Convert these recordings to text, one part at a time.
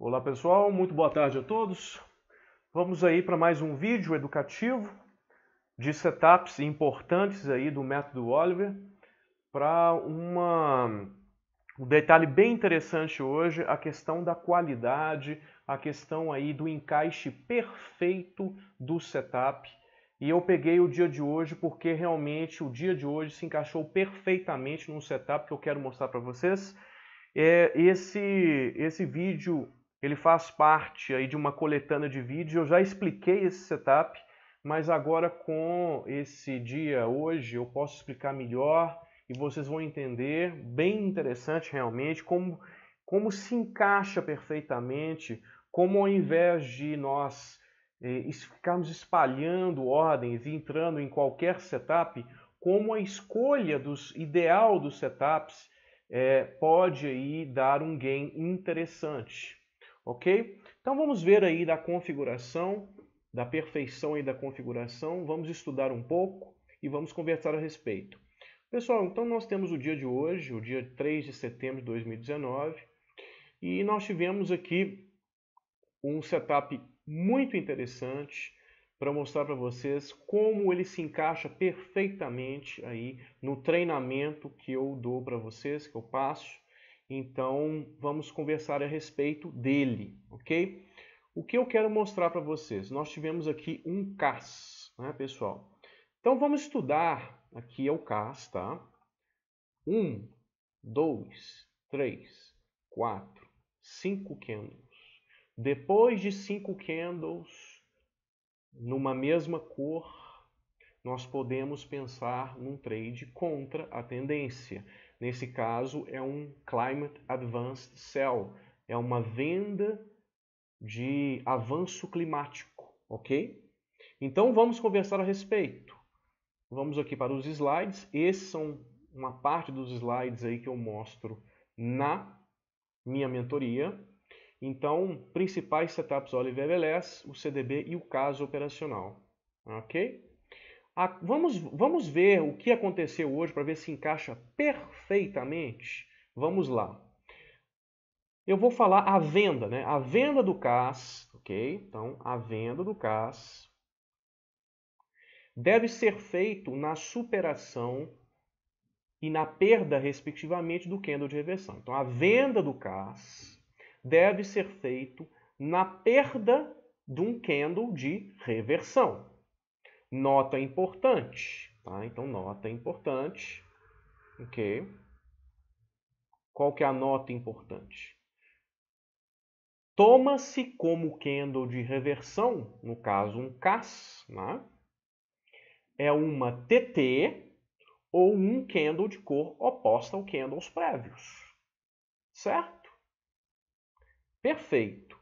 Olá pessoal, muito boa tarde a todos. Vamos aí para mais um vídeo educativo de setups importantes aí do método Oliver para uma um detalhe bem interessante hoje, a questão da qualidade, a questão aí do encaixe perfeito do setup. E eu peguei o dia de hoje porque realmente o dia de hoje se encaixou perfeitamente no setup que eu quero mostrar para vocês. É, esse, esse vídeo ele faz parte aí de uma coletânea de vídeos. Eu já expliquei esse setup, mas agora com esse dia hoje eu posso explicar melhor e vocês vão entender, bem interessante realmente, como, como se encaixa perfeitamente, como ao invés de nós eh, ficarmos espalhando ordens e entrando em qualquer setup, como a escolha dos ideal dos setups eh, pode aí dar um gain interessante ok? Então vamos ver aí da configuração, da perfeição aí da configuração, vamos estudar um pouco e vamos conversar a respeito. Pessoal, então nós temos o dia de hoje, o dia 3 de setembro de 2019, e nós tivemos aqui um setup muito interessante para mostrar para vocês como ele se encaixa perfeitamente aí no treinamento que eu dou para vocês, que eu passo, então, vamos conversar a respeito dele, ok? O que eu quero mostrar para vocês? Nós tivemos aqui um CAS, né, pessoal? Então, vamos estudar, aqui é o CAS, tá? Um, dois, três, quatro, cinco candles. Depois de cinco candles, numa mesma cor, nós podemos pensar num trade contra a tendência. Nesse caso, é um Climate Advanced Sell, é uma venda de avanço climático, ok? Então vamos conversar a respeito. Vamos aqui para os slides. Esses são uma parte dos slides aí que eu mostro na minha mentoria. Então, principais setups Oliver LS, o CDB e o caso operacional, ok? Vamos, vamos ver o que aconteceu hoje para ver se encaixa perfeitamente. Vamos lá. Eu vou falar a venda, né? A venda do CAS, ok? Então, a venda do CAS deve ser feito na superação e na perda, respectivamente, do candle de reversão. Então, a venda do CAS deve ser feito na perda de um candle de reversão. Nota importante, tá? Então, nota importante, ok? Qual que é a nota importante? Toma-se como candle de reversão, no caso um CAS, né? é uma TT ou um candle de cor oposta ao candles prévios. Certo? Perfeito.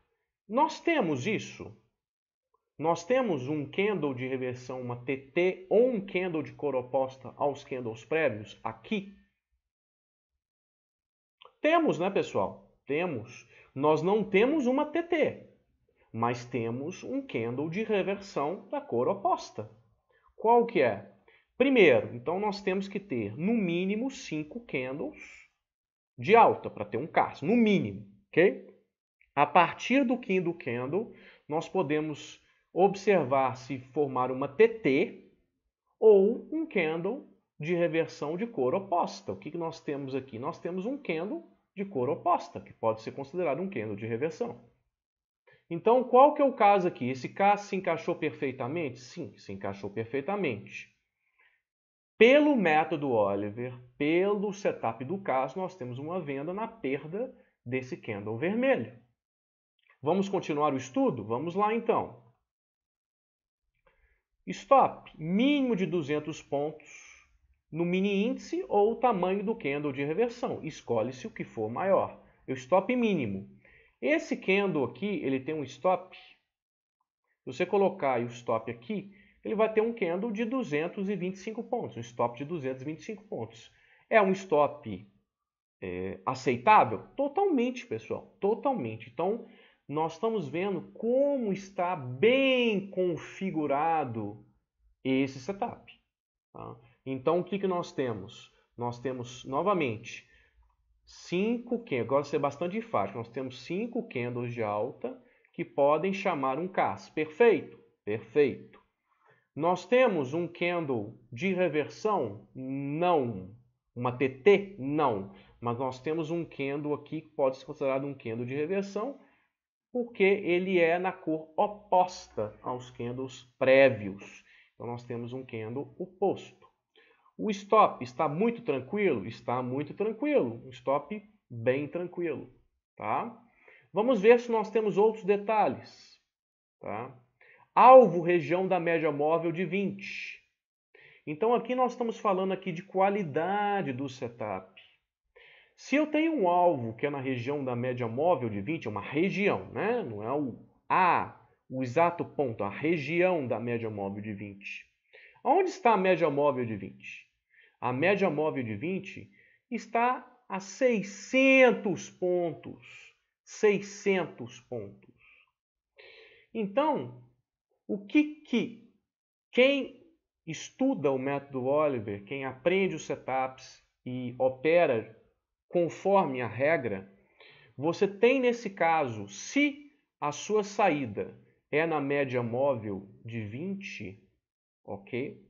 Nós temos isso nós temos um candle de reversão, uma TT ou um candle de cor oposta aos candles prévios aqui? Temos, né, pessoal? Temos. Nós não temos uma TT, mas temos um candle de reversão da cor oposta. Qual que é? Primeiro, então nós temos que ter no mínimo cinco candles de alta para ter um CAS, no mínimo, ok? A partir do quinto candle, nós podemos observar se formar uma TT ou um candle de reversão de cor oposta. O que, que nós temos aqui? Nós temos um candle de cor oposta, que pode ser considerado um candle de reversão. Então, qual que é o caso aqui? Esse caso se encaixou perfeitamente? Sim, se encaixou perfeitamente. Pelo método Oliver, pelo setup do caso, nós temos uma venda na perda desse candle vermelho. Vamos continuar o estudo? Vamos lá então. Stop, mínimo de 200 pontos no mini índice ou o tamanho do candle de reversão. Escolhe-se o que for maior. O stop mínimo. Esse candle aqui, ele tem um stop. Se você colocar o stop aqui, ele vai ter um candle de 225 pontos, um stop de 225 pontos. É um stop é, aceitável? Totalmente, pessoal, totalmente. Então, nós estamos vendo como está bem configurado esse setup. Tá? Então, o que, que nós temos? Nós temos, novamente, cinco candles. Agora ser bastante enfático. Nós temos cinco candles de alta que podem chamar um CAS. Perfeito? Perfeito. Nós temos um candle de reversão? Não. Uma TT? Não. Mas nós temos um candle aqui que pode ser considerado um candle de reversão porque ele é na cor oposta aos candles prévios. Então nós temos um candle oposto. O stop está muito tranquilo? Está muito tranquilo. Um stop bem tranquilo. Tá? Vamos ver se nós temos outros detalhes. Tá? Alvo, região da média móvel de 20. Então aqui nós estamos falando aqui de qualidade do setup. Se eu tenho um alvo que é na região da média móvel de 20, é uma região, né? não é o A, o exato ponto, a região da média móvel de 20. Onde está a média móvel de 20? A média móvel de 20 está a 600 pontos. 600 pontos. Então, o que, que quem estuda o método Oliver, quem aprende os setups e opera conforme a regra, você tem nesse caso, se a sua saída é na média móvel de 20, ok?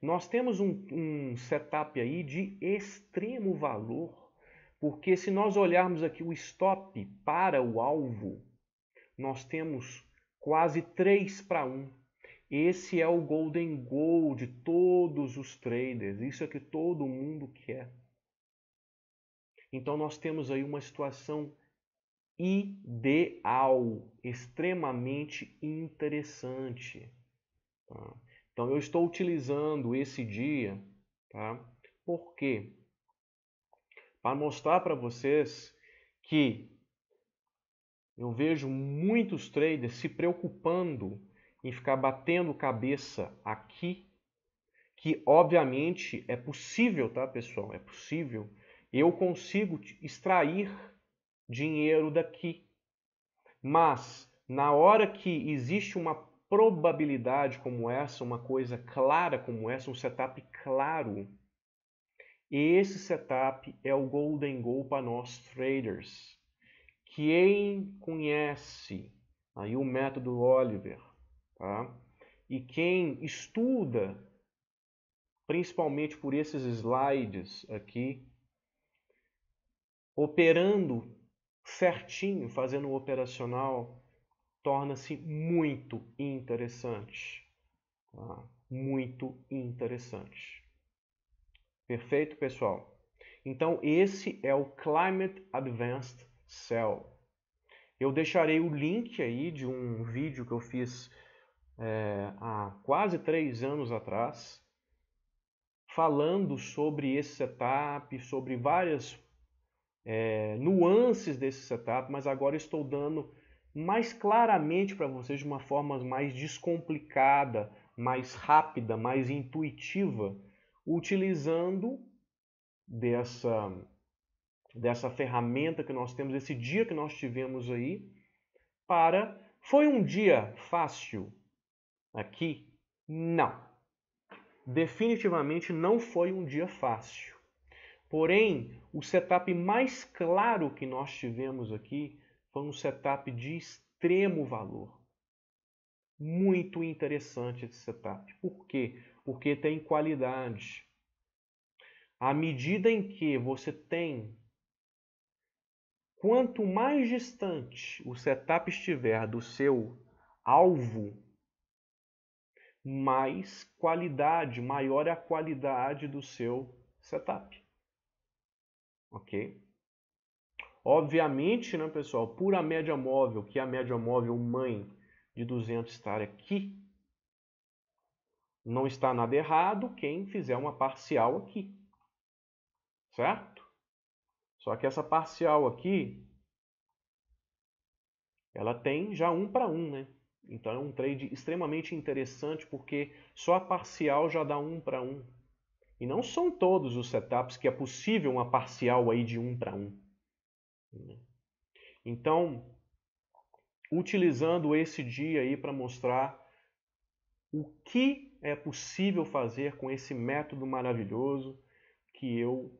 Nós temos um, um setup aí de extremo valor, porque se nós olharmos aqui o stop para o alvo, nós temos quase 3 para 1. Esse é o golden goal de todos os traders, isso é que todo mundo quer. Então nós temos aí uma situação ideal, extremamente interessante. Tá? Então eu estou utilizando esse dia, tá? Por quê? Para mostrar para vocês que eu vejo muitos traders se preocupando em ficar batendo cabeça aqui, que obviamente é possível, tá, pessoal? É possível eu consigo extrair dinheiro daqui. Mas na hora que existe uma probabilidade como essa, uma coisa clara como essa, um setup claro, esse setup é o golden goal para nós traders. Quem conhece aí o método Oliver, tá? E quem estuda, principalmente por esses slides aqui, operando certinho, fazendo o operacional, torna-se muito interessante. Tá? Muito interessante. Perfeito, pessoal? Então, esse é o Climate Advanced Cell. Eu deixarei o link aí de um vídeo que eu fiz é, há quase três anos atrás, falando sobre esse setup, sobre várias é, nuances desse setup, mas agora estou dando mais claramente para vocês de uma forma mais descomplicada, mais rápida, mais intuitiva, utilizando dessa, dessa ferramenta que nós temos, esse dia que nós tivemos aí, para. Foi um dia fácil aqui? Não. Definitivamente não foi um dia fácil. Porém, o setup mais claro que nós tivemos aqui foi um setup de extremo valor. Muito interessante esse setup. Por quê? Porque tem qualidade. À medida em que você tem, quanto mais distante o setup estiver do seu alvo, mais qualidade, maior é a qualidade do seu setup ok? Obviamente, né, pessoal, por a média móvel, que é a média móvel mãe de 200 estar aqui, não está nada errado quem fizer uma parcial aqui, certo? Só que essa parcial aqui, ela tem já um para um, né? Então é um trade extremamente interessante porque só a parcial já dá um para um. E não são todos os setups que é possível uma parcial aí de um para um. Então, utilizando esse dia aí para mostrar o que é possível fazer com esse método maravilhoso que eu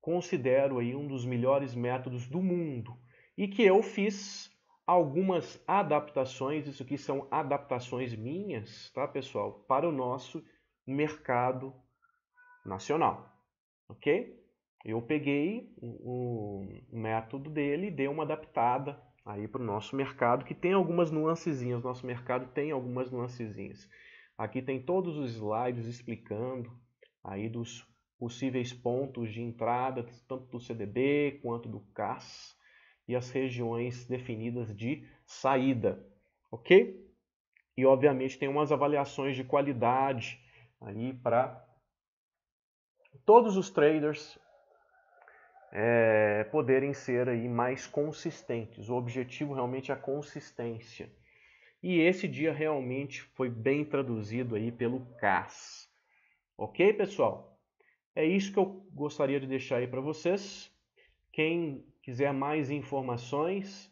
considero aí um dos melhores métodos do mundo e que eu fiz algumas adaptações, isso aqui são adaptações minhas, tá pessoal, para o nosso mercado nacional, ok? Eu peguei o, método dele e dei uma adaptada aí para o nosso mercado, que tem algumas nuancezinhas, nosso mercado tem algumas nuancezinhas. Aqui tem todos os slides explicando aí dos possíveis pontos de entrada, tanto do CDB quanto do CAS, e as regiões definidas de saída, ok? E obviamente tem umas avaliações de qualidade aí para todos os traders é, poderem ser aí mais consistentes. O objetivo realmente é a consistência. E esse dia realmente foi bem traduzido aí pelo CAS. Ok, pessoal? É isso que eu gostaria de deixar aí para vocês. Quem quiser mais informações,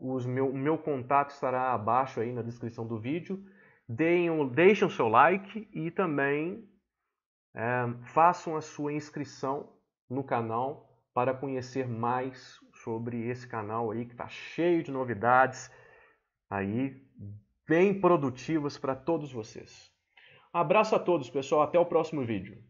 meu, o meu contato estará abaixo aí na descrição do vídeo. Deem, deixem o seu like e também façam a sua inscrição no canal para conhecer mais sobre esse canal aí que está cheio de novidades aí bem produtivas para todos vocês. Abraço a todos, pessoal. Até o próximo vídeo.